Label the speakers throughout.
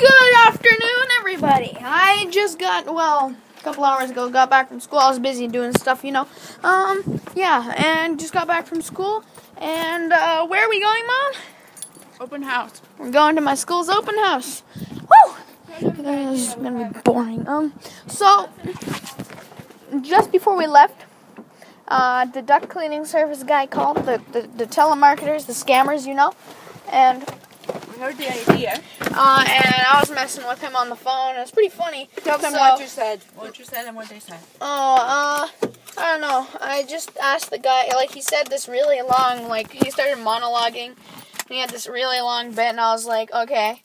Speaker 1: Good afternoon, everybody. I just got well a couple hours ago. Got back from school. I was busy doing stuff, you know. Um, yeah, and just got back from school. And uh, where are we going, Mom?
Speaker 2: Open house.
Speaker 1: We're going to my school's open house. Woo! This is gonna be boring. Um, so just before we left, uh, the duct cleaning service guy called the, the the telemarketers, the scammers, you know, and
Speaker 2: heard the idea.
Speaker 1: uh, and I was messing with him on the phone. It was pretty funny.
Speaker 2: Tell them
Speaker 1: So-
Speaker 2: what you said. What you said and what they said.
Speaker 1: Oh, uh, I don't know. I just asked the guy, like, he said this really long, like, he started monologuing, he had this really long bit, and I was like, okay.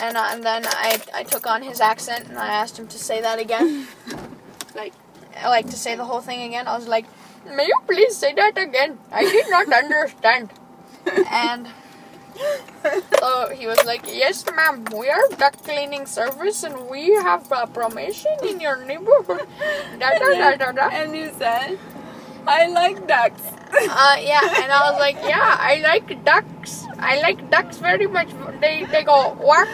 Speaker 1: And, uh, and then I, I took on his accent, and I asked him to say that again.
Speaker 2: Like,
Speaker 1: I like to say the whole thing again. I was like, may you please say that again? I did not understand. and so he was like, yes, ma'am, we are duck cleaning service, and we have a promotion in your neighborhood. Da, da, da,
Speaker 2: and you said, I like ducks.
Speaker 1: Uh, yeah, and I was like, yeah, I like ducks. I like ducks very much. They they go whack,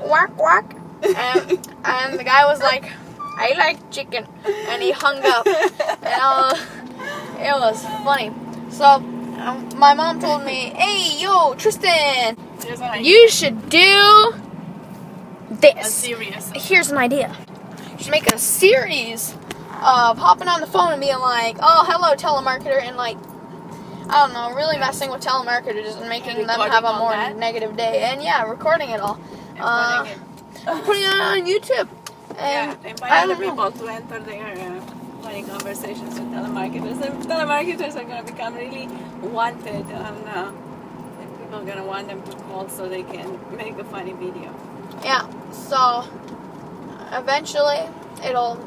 Speaker 1: whack, whack. And, and the guy was like, I like chicken. And he hung up. And was, it was funny. So, um, my mom told me, hey, yo, Tristan,
Speaker 2: There's an idea.
Speaker 1: you should do this. Here's an idea. You should make a series of hopping on the phone and being like, "Oh, hello, telemarketer," and like, I don't know, really messing with telemarketers and making them have a more
Speaker 2: that?
Speaker 1: negative day. And yeah, recording it all,
Speaker 2: And
Speaker 1: uh,
Speaker 2: putting it-
Speaker 1: on YouTube.
Speaker 2: yeah,
Speaker 1: And
Speaker 2: invite
Speaker 1: I
Speaker 2: other people to enter their uh, conversations with telemarketers. And telemarketers are going to become really wanted. And, uh, people are going to want them to call so they can make a funny video.
Speaker 1: Yeah. So eventually, it'll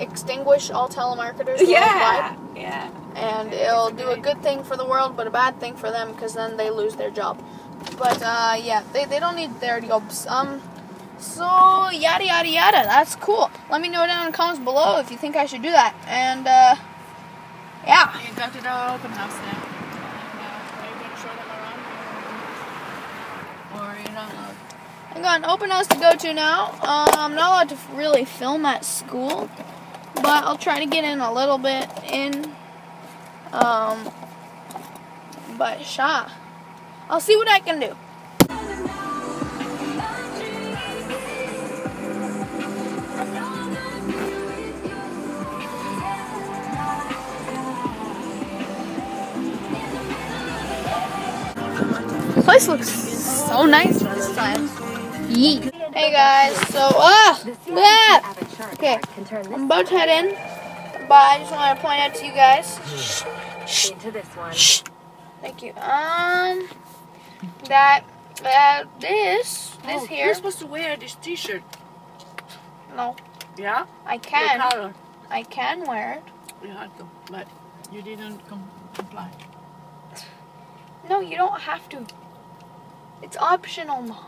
Speaker 1: extinguish all telemarketers worldwide.
Speaker 2: Yeah, yeah.
Speaker 1: and
Speaker 2: Yeah,
Speaker 1: it'll do a good thing for the world, but a bad thing for them because then they lose their job. But uh, yeah, they, they don't need their jobs. Um, so yada yada yada. That's cool. Let me know down in the comments below if you think I should do that. And uh, yeah,
Speaker 2: You go to the open house now. And, uh, are you going to show them around? Or you're not allowed?
Speaker 1: I got an open house to go to now. Uh, I'm not allowed to really film at school, but I'll try to get in a little bit in. Um, but sha, I'll see what I can do. Place looks so nice this time. Yeet. Hey guys, so ah, ah. Okay, I'm about to head in, but I just want to point out to you guys. Shh,
Speaker 3: into this one.
Speaker 1: shh. Thank you. Um, that that this this
Speaker 2: Oh,
Speaker 1: here.
Speaker 2: You're supposed to wear this T-shirt.
Speaker 1: No,
Speaker 2: Yeah.
Speaker 1: I can. I can wear it.
Speaker 2: You had to, but you didn't comply.
Speaker 1: No, you don't have to. It's optional, mom.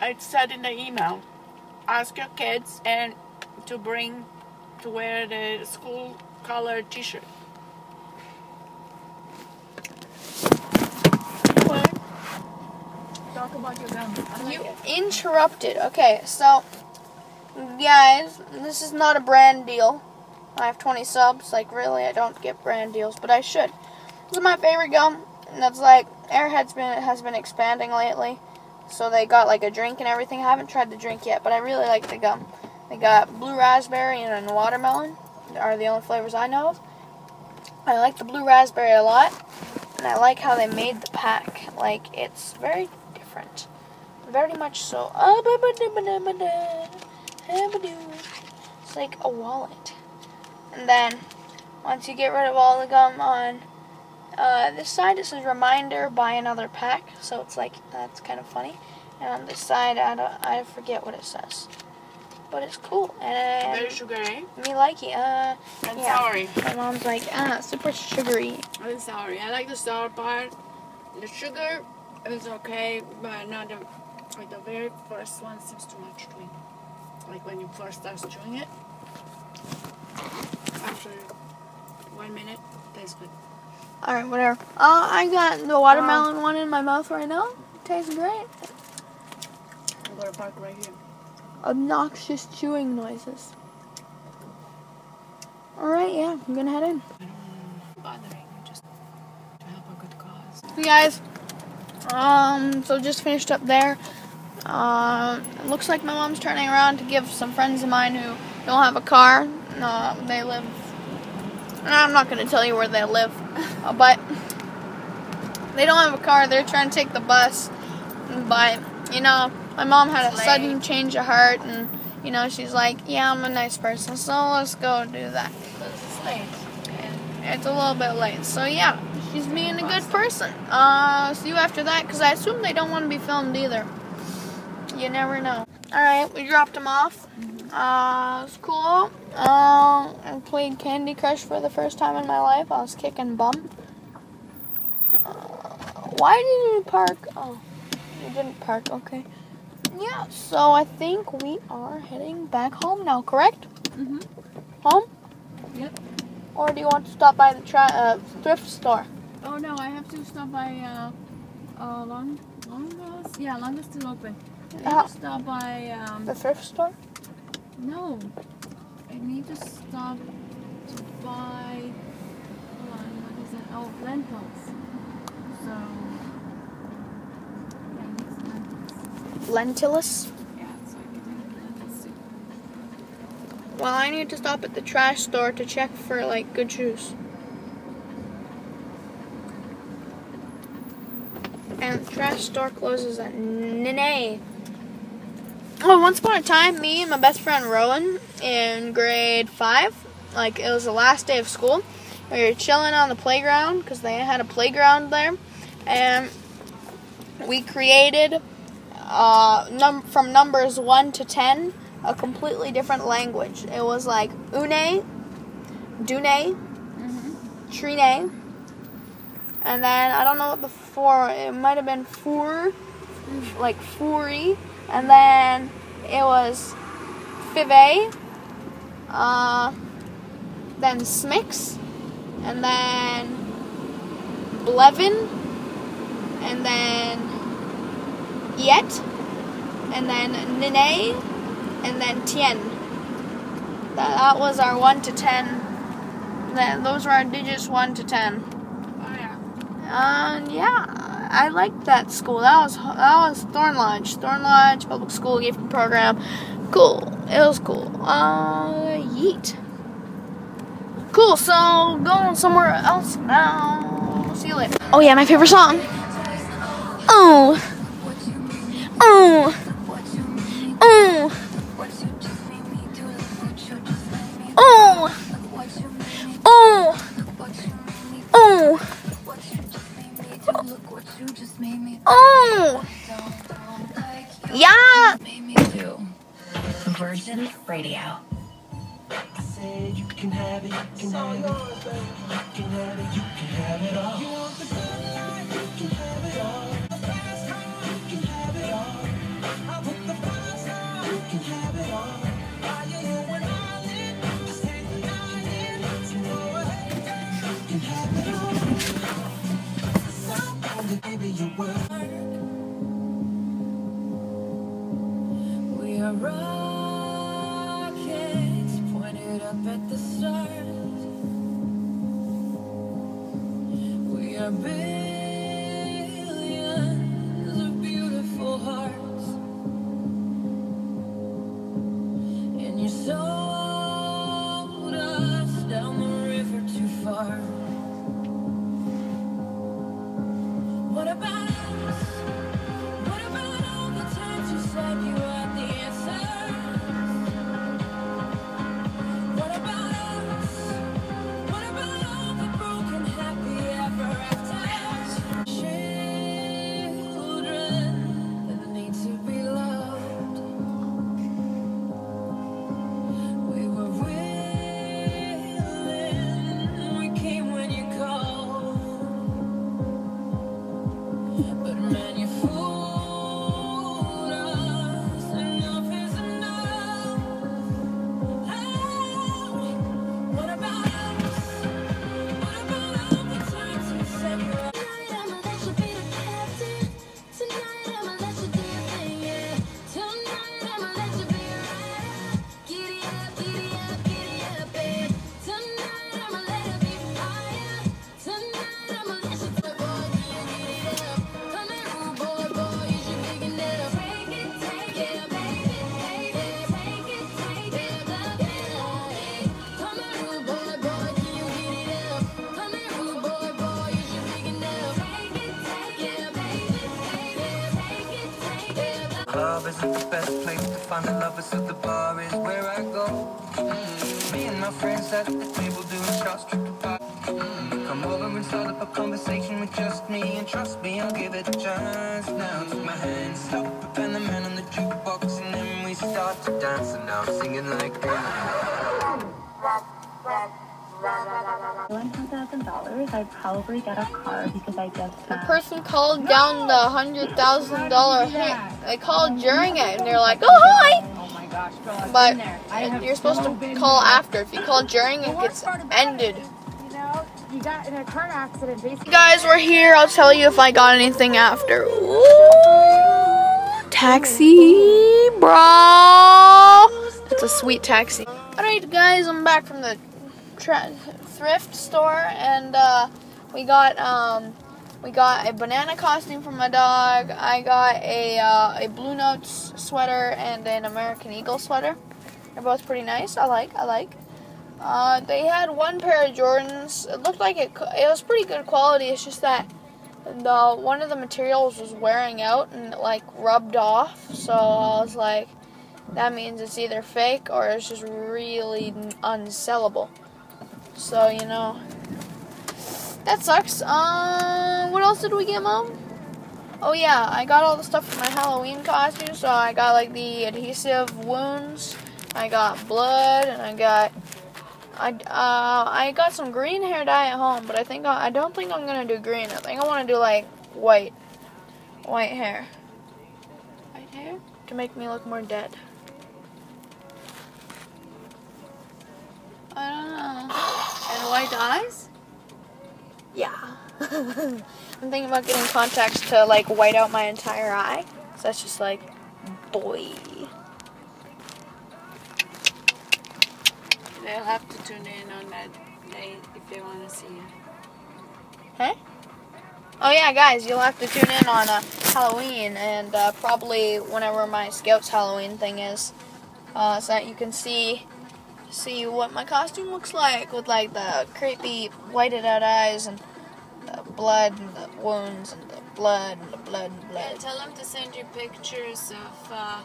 Speaker 2: I said in the email, ask your kids and to bring to wear the school color T-shirt. What? Talk about your gun. I like
Speaker 1: You
Speaker 2: it.
Speaker 1: interrupted. Okay, so guys, this is not a brand deal. I have 20 subs. Like, really, I don't get brand deals, but I should. This is my favorite gum, and that's like Airhead's been has been expanding lately, so they got like a drink and everything. I haven't tried the drink yet, but I really like the gum. They got blue raspberry and watermelon. Are the only flavors I know of. I like the blue raspberry a lot, and I like how they made the pack. Like, it's very different. Very much so. It's like a wallet. And then, once you get rid of all the gum on uh, this side, it says reminder, buy another pack. So it's like, that's kind of funny. And on this side, I, don't, I forget what it says. But it's cool. And
Speaker 2: Very sugary
Speaker 1: me like it. Uh,
Speaker 2: and
Speaker 1: yeah.
Speaker 2: soury.
Speaker 1: my mom's like, ah, super sugary.
Speaker 2: And soury. I like the sour part. The sugar is okay, but not the like the very first one seems too much to me. Like when you first start chewing it. After one minute, tastes good.
Speaker 1: Alright, whatever. Uh, I got the watermelon one in my mouth right now. Tastes great.
Speaker 2: I'm gonna park right here.
Speaker 1: obnoxious chewing noises. Alright, yeah, I'm gonna head in.
Speaker 2: Bothering just to help a good cause.
Speaker 1: Hey guys, um, so just finished up there. Uh, it looks like my mom's turning around to give some friends of mine who don't have a car. Uh, they live. I'm not going to tell you where they live, uh, but they don't have a car. They're trying to take the bus, but you know, my mom had a sudden change of heart, and you know, she's like, "Yeah, I'm a nice person, so let's go do that."
Speaker 2: It's late. And
Speaker 1: It's a little bit late, so yeah, she's being a good person. Uh, see you after that, because I assume they don't want to be filmed either. You never know. Alright, we dropped them off. Uh, it was cool. Uh, I played Candy Crush for the first time in my life. I was kicking bum. Uh, why did you park? Oh, you didn't park, okay. Yeah, so I think we are heading back home now, correct?
Speaker 2: Mhm.
Speaker 1: Home?
Speaker 2: Yep.
Speaker 1: Or do you want to stop by the tri- uh, thrift store?
Speaker 2: Oh no, I have to stop by uh, uh long longest. Yeah, longest still open. I
Speaker 1: Uh,
Speaker 2: to stop by um.
Speaker 1: The thrift store?
Speaker 2: No, I need to stop to buy. Hold on, what is it? Oh, lentils. So. Yeah, it's lentils.
Speaker 1: Lentilus?
Speaker 2: Yeah, so I can make lentil soup.
Speaker 1: Well, I need to stop at the trash store to check for like good shoes. And the trash store closes at Nene. Oh, once upon a time, me and my best friend Rowan in grade five, like it was the last day of school, we were chilling on the playground because they had a playground there, and we created uh, num- from numbers one to ten a completely different language. It was like une, dune,
Speaker 2: Mm-hmm.
Speaker 1: trine, and then I don't know what the four. It might have been four, like furi, and then it was five, uh, then smix, and then blevin, and then yet, and then nene, and then tien. That, that was our one to ten. That, those were our digits one to ten.
Speaker 2: Oh yeah.
Speaker 1: And yeah, I liked that school. That was that was Thorn Lodge. Thorn Lodge Public School Gifting Program. Cool. It was cool. Uh, yeet. Cool. So going somewhere else now. See you later. Oh yeah, my favorite song. Oh. Oh. Oh.
Speaker 3: Radio.
Speaker 4: Say you can have it, you can have it. You can have it, you can have it all. You want the good life, you can have it all. The fast car, you can have it all. I put the fast car, you can have it all. Buy you you all in, just take the night in. So you can have it all. So only baby you will.
Speaker 3: We are rockets at the stars. We are billions
Speaker 4: find the lovers, so the bar is where I go. Mm, Me and my friends at the table doing shots, trip to pop. Mm, Come over and start up a conversation with just me, and trust me, I'll give it a chance. Now take my hand, stop and the man on the jukebox, and then we start to dance, and now I'm singing like.
Speaker 5: One thousand dollars, I'd probably get a car because I just
Speaker 1: The person called down the hundred thousand dollar hit. They called during it, and they're like, "Oh hi!"
Speaker 6: Oh my gosh, girl,
Speaker 1: But
Speaker 6: there. I have
Speaker 1: you're supposed to call after. If you call during, it gets ended.
Speaker 6: You know, you got in a car accident. Basically,
Speaker 1: Guys, we're here. I'll tell you if I got anything after. Ooh, taxi, bro. It's a sweet taxi. All right, guys, I'm back from the thrift store, and uh, we got um, we got a banana costume for my dog. I got a uh, a Bluenotes sweater and an American Eagle sweater. They're both pretty nice. I like. I like. Uh, they had one pair of Jordans. It looked like it. It was pretty good quality. It's just that the one of the materials was wearing out and it like rubbed off. So I was like, that means it's either fake or it's just really unsellable. So you know, that sucks. Uh, what else did we get, mom? Oh yeah, I got all the stuff for my Halloween costume. So I got like the adhesive wounds. I got blood and I got I uh I got some green hair dye at home, but I think I, I don't think I'm gonna do green. I think I want to do like white, white hair, white hair to make me look more dead. I don't know.
Speaker 2: And white eyes?
Speaker 1: Yeah. I'm thinking about getting contacts to like white out my entire eye. So that's just like, boy.
Speaker 2: They'll have to tune in on that day if they want to see you.
Speaker 1: Hey? Oh yeah, guys, you'll have to tune in on uh, Halloween and uh, probably whenever my Scouts Halloween thing is, uh, so that you can see see what my costume looks like with like the creepy whited out eyes and the blood and the wounds and the blood and the blood and
Speaker 2: Yeah, tell them to send you pictures of uh,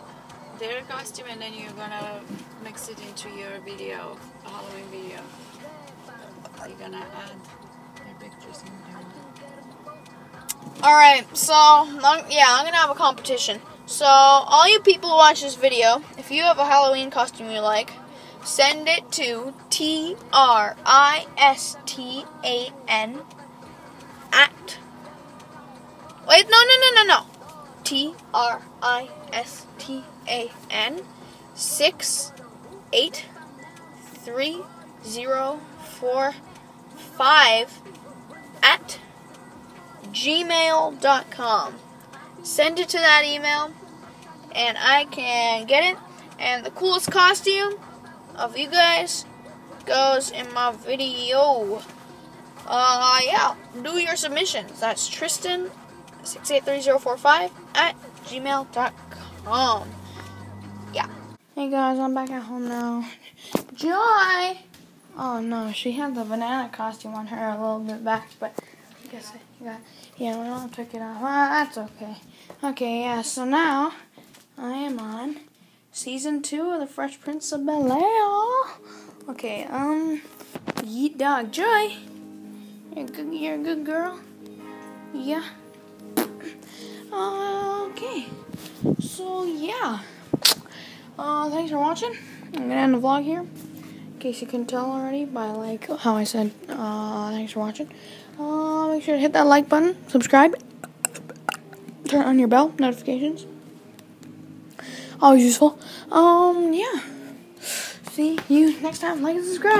Speaker 2: their costume and then you're gonna mix it into your video, Halloween video. You're gonna add their pictures in there.
Speaker 1: All right, so yeah, I'm gonna have a competition. So all you people who watch this video, if you have a Halloween costume you like, send it to T R I S T A N at. Wait, no, no, no, no, no. T R I S T A N six eight three zero four five at gmail.com. Send it to that email, and I can get it. And the coolest costume of you guys goes in my video. Uh, yeah, do your submissions. That's Tristan six eight three zero four five at gmail.com. Yeah. Hey guys, I'm back at home now. Joy! Oh no, she had the banana costume on her a little bit back, but I guess I got, yeah, my mom took it off. Well, that's okay. Okay, yeah, so now I am on season two of The Fresh Prince of Bel Air. Okay, um, yeet dog, Joy. You're a good, you're a good girl. Yeah. Okay. So, yeah. Uh, thanks for watching. I'm gonna end the vlog here. In case you can tell already by like how I said, uh, thanks for watching. Uh, make sure to hit that like button, subscribe, turn on your bell notifications. Always useful. Um, yeah. See you next time. Like and subscribe.